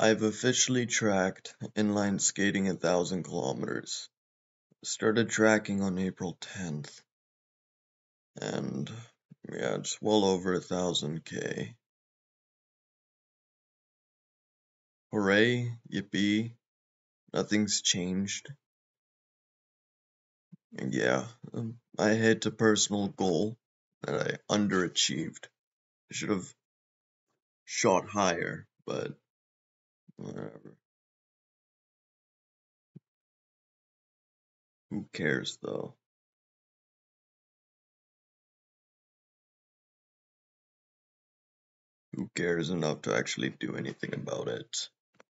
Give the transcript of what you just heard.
I've officially tracked inline skating a thousand kilometers. Started tracking on April 10th. And yeah, it's well over a thousand K. Hooray, yippee, nothing's changed. And yeah, um, I hit a personal goal that I underachieved. I should have shot higher, but Who cares though? Who cares enough to actually do anything about it?